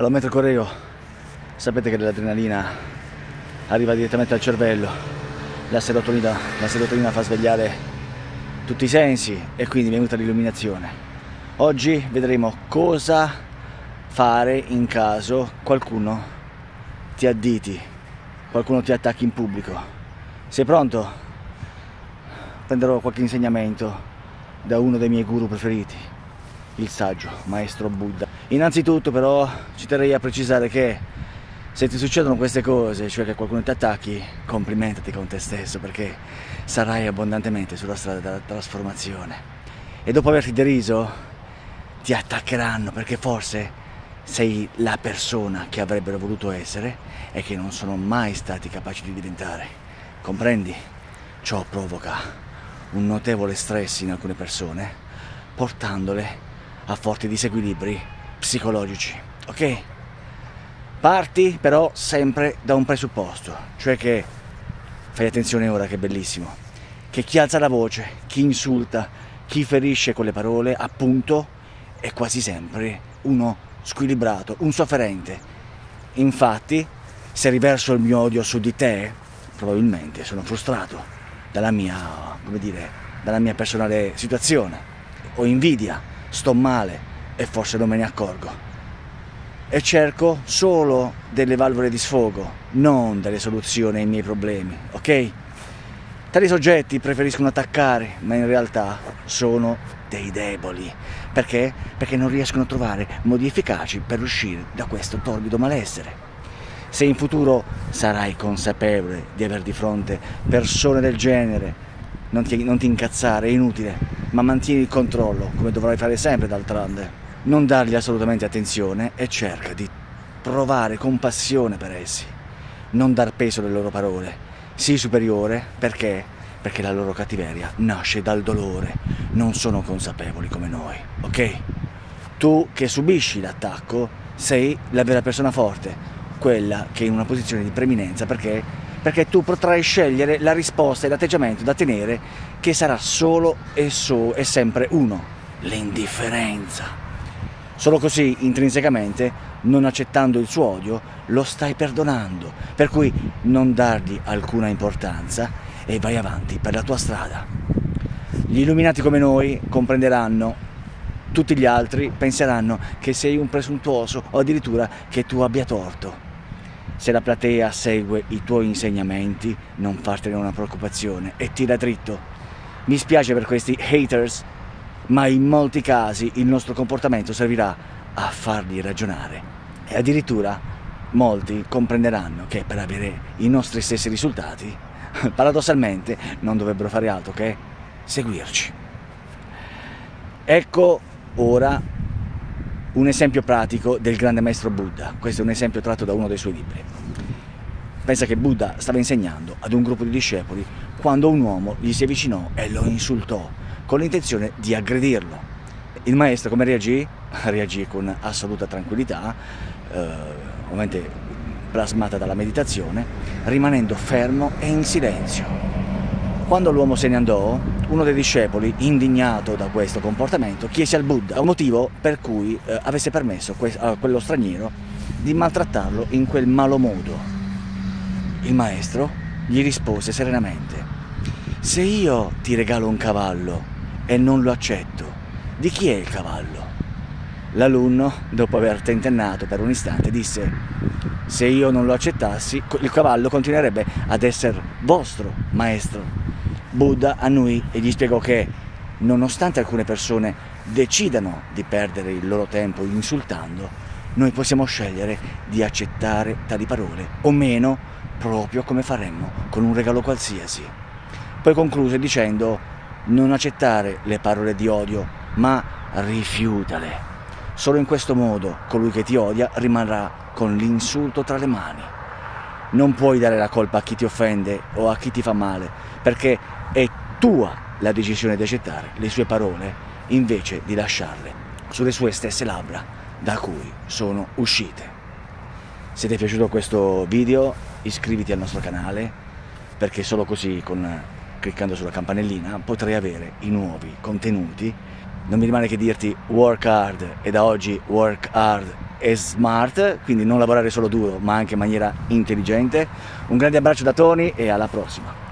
Allora, mentre correvo, sapete che l'adrenalina arriva direttamente al cervello, la serotonina, la serotonina fa svegliare tutti i sensi e quindi mi è venuta l'illuminazione. Oggi vedremo cosa fare in caso qualcuno ti additi, qualcuno ti attacchi in pubblico. Sei pronto? Prenderò qualche insegnamento da uno dei miei guru preferiti il saggio maestro Buddha. Innanzitutto però ci terrei a precisare che se ti succedono queste cose, cioè che qualcuno ti attacchi, complimentati con te stesso perché sarai abbondantemente sulla strada della trasformazione. E dopo averti deriso, ti attaccheranno perché forse sei la persona che avrebbero voluto essere e che non sono mai stati capaci di diventare. Comprendi? Ciò provoca un notevole stress in alcune persone, portandole a forti disequilibri psicologici, ok? Parti però sempre da un presupposto, cioè che, fai attenzione ora che è bellissimo, che chi alza la voce, chi insulta, chi ferisce con le parole, appunto, è quasi sempre uno squilibrato, un sofferente. Infatti, se riverso il mio odio su di te, probabilmente sono frustrato dalla mia, come dire, dalla mia personale situazione. Ho invidia, sto male e forse non me ne accorgo. E cerco solo delle valvole di sfogo, non delle soluzioni ai miei problemi, ok? Tali soggetti preferiscono attaccare, ma in realtà sono dei deboli. Perché? Perché non riescono a trovare modi efficaci per uscire da questo torbido malessere. Se in futuro sarai consapevole di avere di fronte persone del genere, non ti, non ti incazzare, è inutile, ma mantieni il controllo, come dovrai fare sempre d'altronde. Non dargli assolutamente attenzione e cerca di provare compassione per essi. Non dar peso alle loro parole. Sii superiore perché? Perché la loro cattiveria nasce dal dolore. Non sono consapevoli come noi, ok? Tu che subisci l'attacco sei la vera persona forte, quella che è in una posizione di preminenza perché perché tu potrai scegliere la risposta e l'atteggiamento da tenere che sarà solo e, so, e sempre uno, l'indifferenza. Solo così, intrinsecamente, non accettando il suo odio, lo stai perdonando, per cui non dargli alcuna importanza e vai avanti per la tua strada. Gli illuminati come noi comprenderanno tutti gli altri penseranno che sei un presuntuoso o addirittura che tu abbia torto. Se la platea segue i tuoi insegnamenti, non fartene una preoccupazione e tira dritto. Mi spiace per questi haters, ma in molti casi il nostro comportamento servirà a farli ragionare. E addirittura molti comprenderanno che per avere i nostri stessi risultati, paradossalmente, non dovrebbero fare altro che seguirci. Ecco ora un esempio pratico del grande maestro Buddha. Questo è un esempio tratto da uno dei suoi libri. Pensa che Buddha stava insegnando ad un gruppo di discepoli quando un uomo gli si avvicinò e lo insultò con l'intenzione di aggredirlo. Il maestro come reagì? Reagì con assoluta tranquillità, eh, ovviamente plasmata dalla meditazione, rimanendo fermo e in silenzio. Quando l'uomo se ne andò, uno dei discepoli, indignato da questo comportamento, chiese al Buddha un motivo per cui eh, avesse permesso a quello straniero di maltrattarlo in quel malo modo. Il maestro gli rispose serenamente, se io ti regalo un cavallo e non lo accetto, di chi è il cavallo? L'alunno, dopo aver tentennato per un istante, disse, se io non lo accettassi, il cavallo continuerebbe ad essere vostro, maestro. Buddha annui e gli spiegò che, nonostante alcune persone decidano di perdere il loro tempo insultando, noi possiamo scegliere di accettare tali parole o meno, proprio come faremmo con un regalo qualsiasi. Poi concluse dicendo non accettare le parole di odio, ma rifiutale. Solo in questo modo colui che ti odia rimarrà con l'insulto tra le mani. Non puoi dare la colpa a chi ti offende o a chi ti fa male, perché è tua la decisione di accettare le sue parole invece di lasciarle sulle sue stesse labbra da cui sono uscite. Se ti è piaciuto questo video iscriviti al nostro canale perché solo così con, cliccando sulla campanellina potrai avere i nuovi contenuti. Non mi rimane che dirti work hard e da oggi work hard e smart, quindi non lavorare solo duro ma anche in maniera intelligente. Un grande abbraccio da Tony e alla prossima.